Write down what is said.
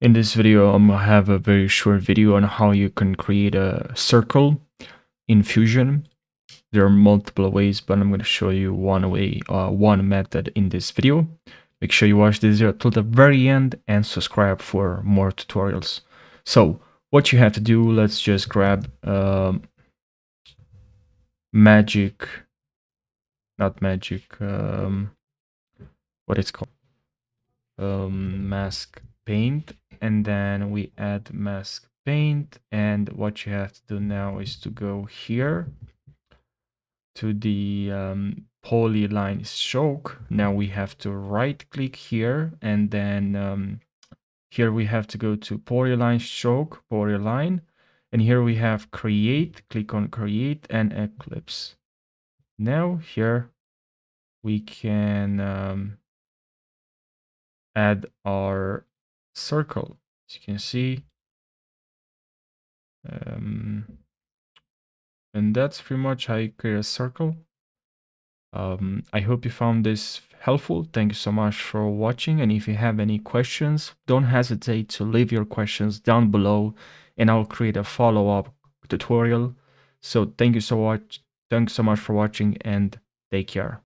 In this video, I'm gonna have a very short video on how you can create a circle in Fusion. There are multiple ways, but I'm gonna show you one way, uh, one method in this video. Make sure you watch this video till the very end and subscribe for more tutorials. So what you have to do, let's just grab um, magic, not magic, um, what it's called, um, mask paint and then we add mask paint and what you have to do now is to go here to the um, polyline stroke. Now we have to right click here and then um, here we have to go to polyline stroke polyline and here we have create click on create and eclipse. Now here we can um, add our circle as you can see. Um, and that's pretty much how you create a circle. Um, i hope you found this helpful. Thank you so much for watching and if you have any questions don't hesitate to leave your questions down below and i'll create a follow-up tutorial. So thank you so much thanks so much for watching and take care